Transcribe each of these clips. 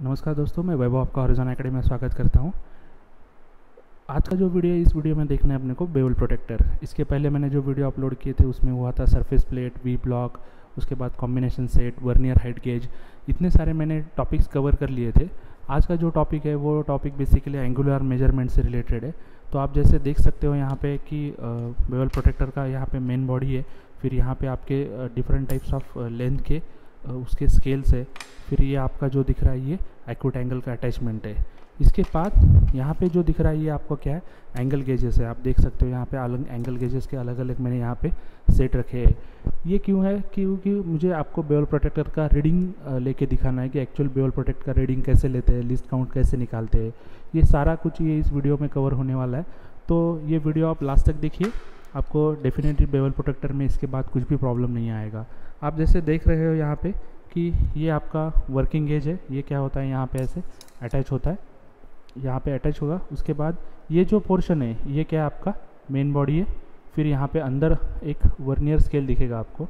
नमस्कार दोस्तों, मैं वैभव, आपका हॉरिजॉन एकेडमी में स्वागत करता हूँ। आज का जो वीडियो इस वीडियो में देखना है अपने को बेवल प्रोटेक्टर इसके पहले मैंने जो वीडियो अपलोड किए थे, उसमें हुआ था सरफेस प्लेट वी ब्लॉक उसके बाद combination set vernier height gauge इतने सारे मैंने टॉपिक्स कवर कर लिए थे। आज का जो टॉपिक है, वो टॉपिक बेसिकली एंगुलर मेज़रमेंट से रिलेटेड है। तो आप जैसे देख सकते हो यहाँ पे कि बेवल प्रोटेक्टर का यहाँ पे मेन बॉडी है, फिर यहाँ पे आपके डिफरेंट टाइप्स ऑफ़ लेंथ के उसके स्केल्स है फिर ये आपका जो दिख रहा है, ये एक्यूट एंगल का अटैचमेंट है। इसके बाद यहाँ पे जो दिख रहा है, ये आपको क्या है? एंगल गेजेस है। आप देख सकते हो यहाँ पे अलग एंगल गेजेस के अलग अलग मैंने यहाँ पे सेट रखे हैं। ये क्यों है? क्योंकि मुझे आपको बेवल प्रोटेक्टर का रीडिंग लेके दिखाना है कि एक्चुअल बेवल प्रोटेक्ट का रीडिंग कैसे लेते हैं लिस्ट काउंट कैसे निकालते हैं। ये सारा कुछ ये इस वीडियो में कवर होने वाला है। तो ये वीडियो आप लास्ट तक देखिए। आपको डेफिनेटली बेवल प्रोटेक्टर में इसके बाद कुछ भी प्रॉब्लम नहीं आएगा। आप जैसे देख रहे हो यहाँ पे कि ये आपका वर्किंग गेज है। ये क्या होता है? यहाँ पे ऐसे अटैच होता है। यहाँ पे अटैच होगा। उसके बाद ये जो पोर्शन है, ये क्या आपका मेन बॉडी है। फिर यहाँ पे अंदर एक वर्नियर स्केल दिखेगा आपको।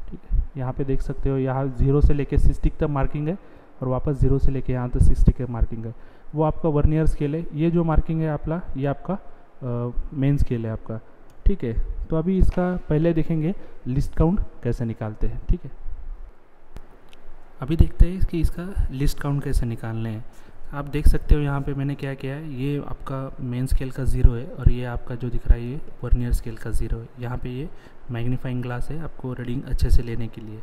ठीक है? यहाँ पे देख सकते हो, यहाँ ज़ीरो से लेके सिक्सटिक तक मार्किंग है और वापस ज़ीरो से लेके यहाँ तक सिक्सटिक तक मार्किंग है। वो आपका वर्नियर स्केल है। ये जो मार्किंग है आपका ये आपका मेन स्केल है आपका। ठीक है तो अभी इसका पहले देखेंगे लिस्ट काउंट कैसे निकालते हैं, ठीक है? अभी देखते हैं कि इसका लिस्ट काउंट कैसे निकालने हैं। आप देख सकते हो यहाँ पे मैंने क्या किया है, ये आपका मेन स्केल का ज़ीरो है और ये आपका जो दिख रहा है ये वर्नियर स्केल का ज़ीरो है। यहाँ पे ये मैग्नीफाइंग ग्लास है आपको रीडिंग अच्छे से लेने के लिए।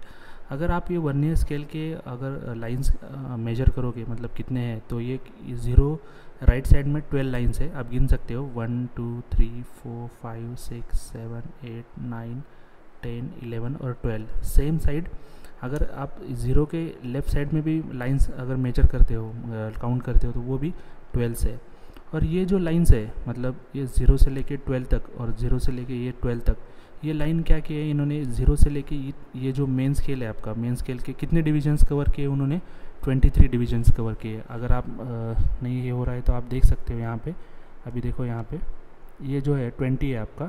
अगर आप ये वर्नियर स्केल के अगर लाइंस मेजर करोगे मतलब कितने हैं तो ये ज़ीरो राइट साइड में ट्वेल्व लाइन्स है, आप गिन सकते हो। One, two, three, four, five, six, seven, eight, nine, ten, eleven और ट्वेल्व। सेम साइड, अगर आप ज़ीरो के लेफ़्ट साइड में भी लाइंस अगर मेजर करते हो काउंट करते हो तो वो भी ट्वेल्व से। और ये जो लाइंस है मतलब ये ज़ीरो से लेके ट्वेल्व तक और ज़ीरो से लेके ये ट्वेल्व तक, ये लाइन क्या किए है? इन्होंने ज़ीरो से लेके ये जो मेन स्केल है आपका, मेन स्केल के कितने डिविजन्स कवर किए उन्होंने? ट्वेंटी थ्री डिविजन्स कवर किए। अगर आप नहीं ये हो रहा है तो आप देख सकते हो यहाँ पे। अभी देखो यहाँ पे। ये जो है ट्वेंटी है आपका।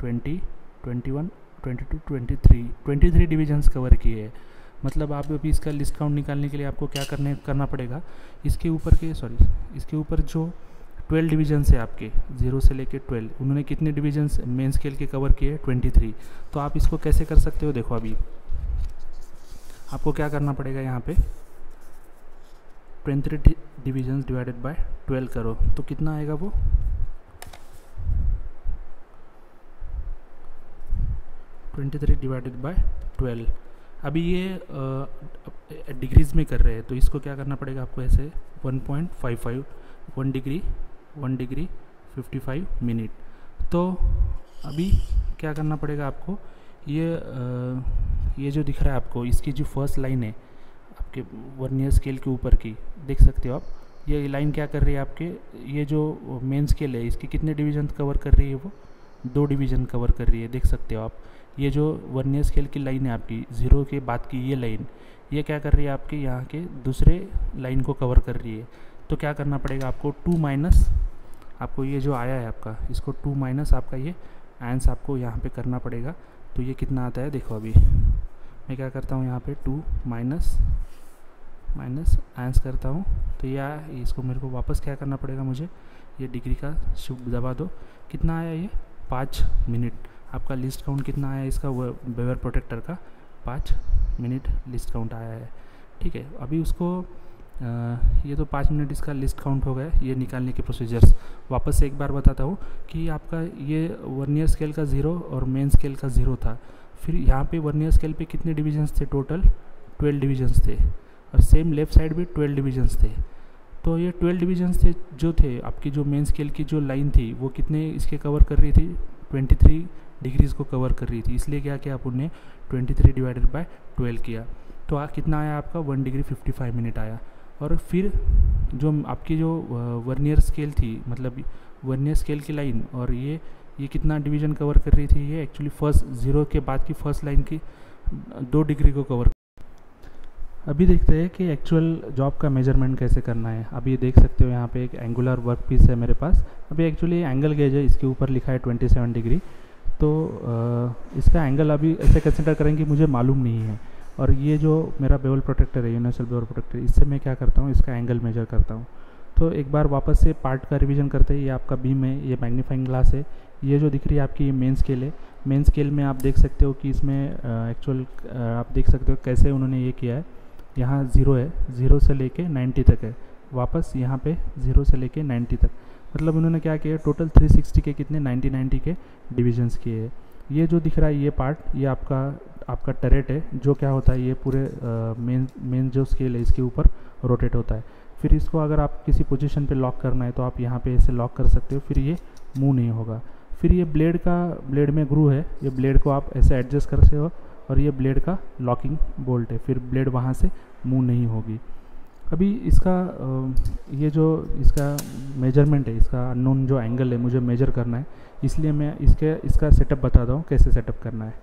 Twenty twenty one twenty two twenty three twenty three divisions cover किए हैं। मतलब आप अभी इसका लिस्ट काउंट निकालने के लिए आपको क्या करने, करना पड़ेगा? इसके ऊपर के सॉरी इसके ऊपर जो ट्वेल्व डिविजन्स है आपके ज़ीरो से लेके ट्वेल्व उन्होंने कितने डिविजन्स मेन स्केल के कवर किए? ट्वेंटी थ्री तो आप इसको कैसे कर सकते हो? देखो अभी। आपको क्या करना पड़ेगा यहाँ पे? Twenty three divided by twelve करो तो कितना आएगा वो? Twenty three divided by twelve अभी ये डिग्रीज में कर रहे हैं तो इसको क्या करना पड़ेगा आपको ऐसे? One point five five one degree one degree fifty five minute तो अभी क्या करना पड़ेगा आपको? ये आ, ये जो दिख रहा है आपको इसकी जो फ़र्स्ट लाइन है आपके वर्नियर स्केल के ऊपर की, देख सकते हो आप। ये लाइन क्या कर रही है आपके? ये जो मेन स्केल है, इसके कितने डिवीज़न कवर कर रही है वो? दो डिवीज़न कवर कर रही है, देख सकते हो आप। ये जो वर्नियर स्केल की लाइन है आपकी ज़ीरो के बाद की ये लाइन ये क्या कर रही है आपके? यहाँ के दूसरे लाइन को कवर कर रही है। तो क्या करना पड़ेगा आपको? टू माइनस आपको ये जो आया है आपका, इसको टू माइनस आपका ये आंस आपको यहाँ पे करना पड़ेगा। तो ये कितना आता है? देखो अभी, मैं क्या करता हूँ यहाँ पे टू माइनस माइनस आंस करता हूँ तो यह इसको मेरे को वापस क्या करना पड़ेगा मुझे? ये डिग्री का शुभ दबा दो। कितना आया ये? पाँच मिनट आपका लिस्ट काउंट कितना आया इसका? वेवर प्रोटेक्टर का। पाँच मिनट लिस्ट काउंट आया है। ठीक है अभी उसको आ, ये तो पाँच मिनट इसका लिस्ट काउंट हो गया ये निकालने के प्रोसीजर्स वापस से एक बार बताता हूँ कि आपका ये वर्नियर स्केल का ज़ीरो और मेन स्केल का ज़ीरो था। फिर यहाँ पे वर्नियर स्केल पे कितने डिविजन्स थे टोटल ट्वेल्व डिविजन्स थे। और सेम लेफ़्ट साइड भी ट्वेल्व डिविजन्स थे। तो ये ट्वेल्व डिविजन्स थे जो थे आपकी जो मेन स्केल की जो लाइन थी वो कितने इसके कवर कर रही थी? ट्वेंटी थ्री डिग्रीज को कवर कर रही थी। इसलिए क्या किया आप उन्हें twenty three divided by twelve किया। तो आ, कितना आया आपका? One degree fifty five minute आया। और फिर जो आपकी जो वर्नियर स्केल थी मतलब वर्नियर स्केल की लाइन और ये ये कितना डिवीज़न कवर कर रही थी? ये एक्चुअली फ़र्स्ट ज़ीरो के बाद की फ़र्स्ट लाइन की दो डिग्री को कवर अभी देखते हैं कि एक्चुअल जॉब का मेज़रमेंट कैसे करना है। अभी देख सकते हो यहाँ पे एक एंगुलर वर्क पीस है मेरे पास। अभी एक्चुअली एंगल गेज है इसके ऊपर लिखा है 27 डिग्री तो आ, इसका एंगल अभी ऐसे कंसिडर करेंगे मुझे मालूम नहीं है। और ये जो मेरा बेवल प्रोटेक्टर है यूनिवर्सल बेवल प्रोटेक्टर इससे मैं क्या करता हूँ इसका एंगल मेजर करता हूँ। तो एक बार वापस से पार्ट का रिविजन करते हैं। ये आपका बीम है ये मैग्नीफाइंग ग्लास है। ये जो दिख रही है आपकी मेन स्केल है। मेन स्केल में आप देख सकते हो कि इसमें एक्चुअल आप देख सकते हो कैसे उन्होंने ये किया है। यहाँ ज़ीरो है ज़ीरो से लेके नाइन्टी तक है। वापस यहाँ पे ज़ीरो से लेके नाइन्टी तक। मतलब उन्होंने क्या किया टोटल 360 के कितने 90 90 के डिविजन्स किए हैं। ये जो दिख रहा है, ये पार्ट ये आपका आपका टरेट है, जो क्या होता है, ये पूरे मेन मेन जो स्केल है, इसके ऊपर रोटेट होता है। फिर इसको अगर आप किसी पोजीशन पे लॉक करना है तो आप यहाँ पे ऐसे लॉक कर सकते हो, फिर ये मूव नहीं होगा। फिर ये ब्लेड का ब्लेड में ग्रू है, ये ब्लेड को आप ऐसे एडजस्ट कर सकते हो और ये ब्लेड का लॉकिंग बोल्ट है। फिर ब्लेड वहाँ से मूव नहीं होगी। अभी इसका ये जो इसका मेज़रमेंट है, इसका अननोन जो एंगल है, मुझे मेजर करना है। इसलिए मैं इसके, इसका सेटअप बताता हूँ, कैसे सेटअप करना है।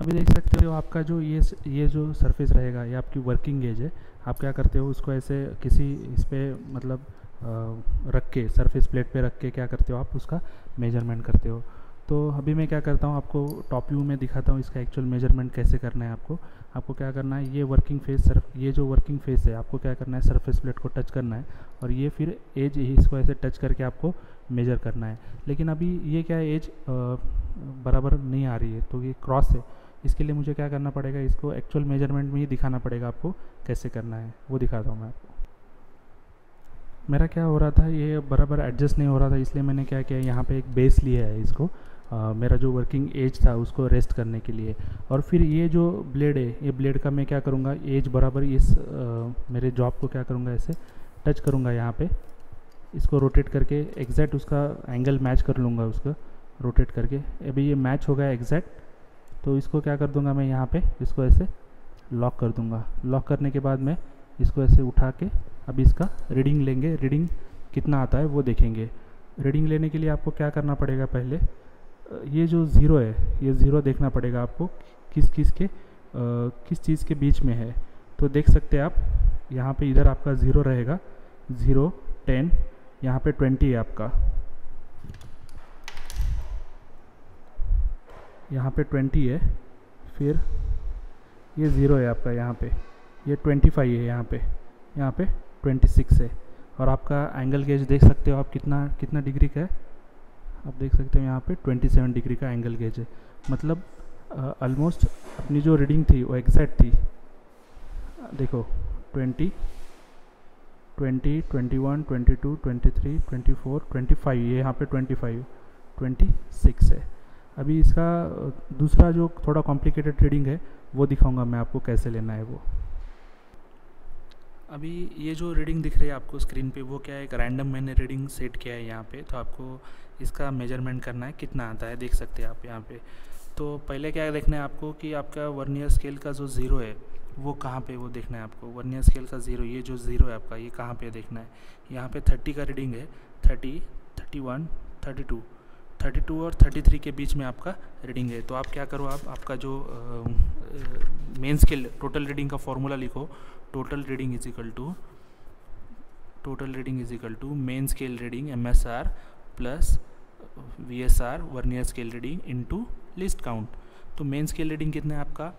अभी देख सकते हो आपका जो ये ये जो सरफेस रहेगा, ये आपकी वर्किंग एज है। आप क्या करते हो, उसको ऐसे किसी इस पर मतलब रख के सरफेस प्लेट पे रख के क्या करते हो आप, उसका मेज़रमेंट करते हो। तो अभी मैं क्या करता हूँ, आपको टॉप व्यू में दिखाता हूँ इसका एक्चुअल मेज़रमेंट कैसे करना है आपको। आपको क्या करना है, ये वर्किंग फेस सर्फ ये जो वर्किंग फेस है, आपको क्या करना है सरफेस प्लेट को टच करना है और ये फिर एज इसको ऐसे टच करके आपको मेजर करना है। लेकिन अभी ये क्या है एज बराबर नहीं आ रही है तो ये क्रॉस है। इसके लिए मुझे क्या करना पड़ेगा, इसको एक्चुअल मेज़रमेंट में ही दिखाना पड़ेगा आपको कैसे करना है, वो दिखाता हूँ मैं आपको। मेरा क्या हो रहा था ये बराबर एडजस्ट नहीं हो रहा था इसलिए मैंने क्या किया यहाँ पे एक बेस लिया है इसको। आ, मेरा जो वर्किंग एज था उसको रेस्ट करने के लिए। और फिर ये जो ब्लेड है ये ब्लेड का मैं क्या करूँगा एज बराबर इस आ, मेरे जॉब को क्या करूँगा ऐसे टच करूँगा यहाँ पे। इसको रोटेट करके एग्जैक्ट उसका एंगल मैच कर लूँगा उसका रोटेट करके। अभी ये मैच हो गया एग्जैक्ट तो इसको क्या कर दूँगा मैं यहाँ पे इसको ऐसे लॉक कर दूँगा। लॉक करने के बाद मैं इसको ऐसे उठा के अब इसका रीडिंग लेंगे। रीडिंग कितना आता है वो देखेंगे। रीडिंग लेने के लिए आपको क्या करना पड़ेगा पहले? ये जो ज़ीरो है ये ज़ीरो देखना पड़ेगा आपको किस किस के आ, किस चीज़ के बीच में है। तो देख सकते हैं आप यहाँ पे इधर आपका ज़ीरो रहेगा। ज़ीरो टेन यहाँ पे ट्वेंटी है आपका। यहाँ पे ट्वेंटी है फिर ये ज़ीरो है आपका यहाँ पे। ये ट्वेंटी फाइव है यहाँ पे यहाँ पे ट्वेंटी सिक्स है। और आपका एंगल गेज देख सकते हो आप कितना कितना डिग्री का है। आप देख सकते हो यहाँ पे 27 डिग्री का एंगल गेज है। मतलब ऑलमोस्ट अपनी जो रीडिंग थी वो एग्जैक्ट थी। देखो 20 20 21 22 23 24 25 ये यहाँ पे 25 26 है। अभी इसका दूसरा जो थोड़ा कॉम्प्लिकेटेड रीडिंग है, वो दिखाऊँगा मैं आपको कैसे लेना है वो। अभी ये जो रीडिंग दिख रही है आपको स्क्रीन पे, वो क्या है? एक रैंडम मैंने रीडिंग सेट किया है यहाँ पे तो आपको इसका मेज़रमेंट करना है, कितना आता है, देख सकते हैं आप यहाँ पे। तो पहले क्या देखना है आपको कि आपका वर्नियर स्केल का जो ज़ीरो है, वो कहाँ पे वो देखना है आपको। वर्नियर स्केल का ज़ीरो ये जो ज़ीरो है आपका, ये कहाँ पे देखना है? यहाँ पे थर्टी का रीडिंग है thirty thirty one thirty two thirty two और थर्टी थ्री के बीच में आपका रीडिंग है। तो आप क्या करो, आप, आपका जो मेन स्केल, टोटल रीडिंग का फॉर्मूला लिखो। Total reading is equal to, total reading is equal to main scale reading M S R plus V S R vernier scale reading into least count. तो main scale reading कितना है आपका?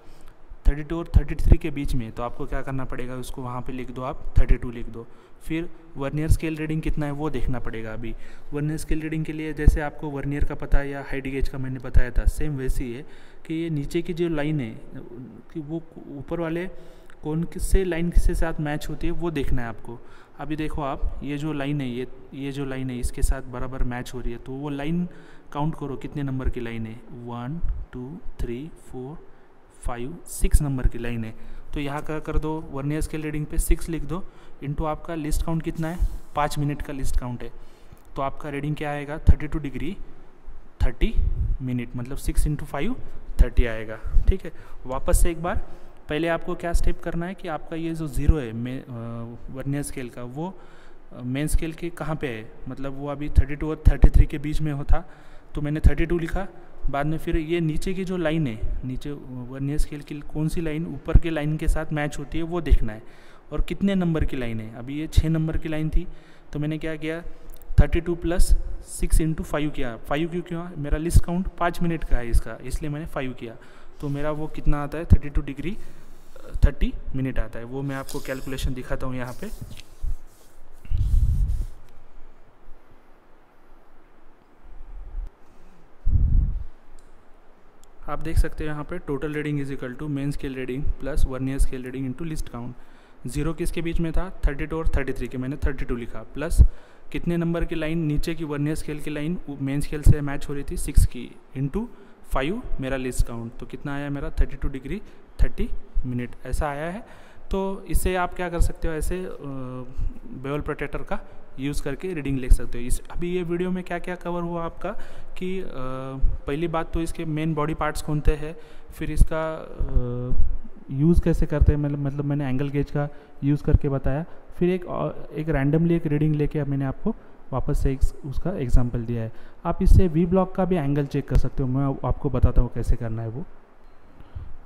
32 और 33 के बीच में तो आपको क्या करना पड़ेगा, उसको वहाँ पे लिख दो आप 32 लिख दो। फिर वर्नियर स्केल रीडिंग कितना है, वो देखना पड़ेगा अभी। वर्नियर स्केल रीडिंग के लिए जैसे आपको वर्नियर का पता है या हाइड गेज का मैंने बताया था, सेम वैसी है कि ये नीचे की जो लाइन है, कि वो ऊपर वाले कौन किससे, लाइन किससे साथ मैच होती है, वो देखना है आपको। अभी देखो आप, ये जो लाइन है, ये ये जो लाइन है, इसके साथ बराबर मैच हो रही है तो वो लाइन काउंट करो कितने नंबर की लाइन है। One, two, three, four five six number की लाइन है। तो यहाँ का कर दो वर्नियर स्केल रीडिंग पे सिक्स लिख दो। इंटू आपका लिस्ट काउंट कितना है? पाँच मिनट का लिस्ट काउंट है। तो आपका रीडिंग क्या आएगा? Thirty two degree thirty minute मतलब सिक्स इंटू फाइव थर्टी आएगा। ठीक है? वापस से एक बार, पहले आपको क्या स्टेप करना है कि आपका ये जो ज़ीरो है वर्नियर स्केल का, वो मेन स्केल के कहाँ पे है? मतलब वो अभी 32 और 33 के बीच में होता तो मैंने 32 लिखा बाद में फिर ये नीचे की जो लाइन है, नीचे वर्नियर स्केल की कौन सी लाइन ऊपर के लाइन के साथ मैच होती है, वो देखना है। और कितने नंबर की लाइन है? अभी ये छः नंबर की लाइन थी तो मैंने क्या किया? Thirty two plus six into five किया। फाइव क्यों क्यों? मेरा लिस्ट काउंट पाँच मिनट का है इसका, इसलिए मैंने फाइव किया। तो मेरा वो कितना आता है? Thirty two degree thirty minute आता है। वो मैं आपको कैलकुलेशन दिखाता हूँ यहाँ पे। आप देख सकते हो यहाँ पर total reading is equal to main scale reading plus vernier scale reading into least count zero किसके बीच में था? थर्टी टू और थर्टी थ्री के। मैंने थर्टी टू लिखा। प्लस कितने नंबर की लाइन नीचे की वन ईयर स्केल की लाइन मेन स्केल से मैच हो रही थी सिक्स की। इंटू फाइव मेरा लिस्ट काउंट तो कितना आया मेरा? Thirty two degree thirty minute ऐसा आया है। तो इससे आप क्या कर सकते हो ऐसे बेवल प्रोटेक्टर का यूज़ करके रीडिंग लिख सकते हो। इस अभी ये वीडियो में क्या क्या कवर हुआ आपका कि आ, पहली बात तो इसके मेन बॉडी पार्ट्स कौन थे हैं फिर इसका यूज़ कैसे करते हैं मतलब मतलब मैंने एंगल गेज का यूज़ करके बताया। फिर एक एक रैंडमली एक रीडिंग लेके मैंने आपको वापस से एक उसका एग्ज़ाम्पल दिया है। आप इससे वी ब्लॉक का भी एंगल चेक कर सकते हो मैं आपको बताता हूँ कैसे करना है वो।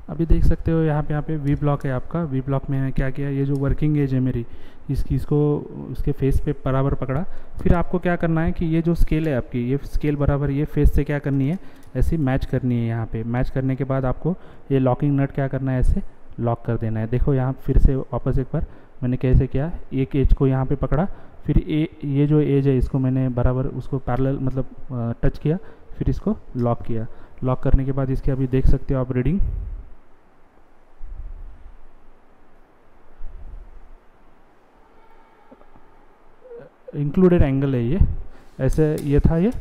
अभी देख सकते हो यहाँ पे यहाँ पे वी ब्लॉक है आपका। वी ब्लॉक में है क्या किया? ये जो वर्किंग एज है मेरी, इसकी, इसको उसके फेस पे बराबर पकड़ा। फिर आपको क्या करना है कि ये जो स्केल है आपकी, ये स्केल बराबर, ये फेस से क्या करनी है? ऐसे मैच करनी है यहाँ पे। मैच करने के बाद आपको ये लॉकिंग नट क्या करना है? ऐसे लॉक कर देना है। देखो यहाँ फिर से वापस एक बार मैंने कैसे किया? एक एज को यहाँ पे पकड़ा। फिर ए, ये जो एज है, इसको मैंने बराबर, उसको पैरेलल मतलब टच किया। फिर इसको लॉक किया। लॉक करने के बाद इसके अभी देख सकते हो आप रीडिंग इंक्लूडेड एंगल है ये। ऐसे ये था ये।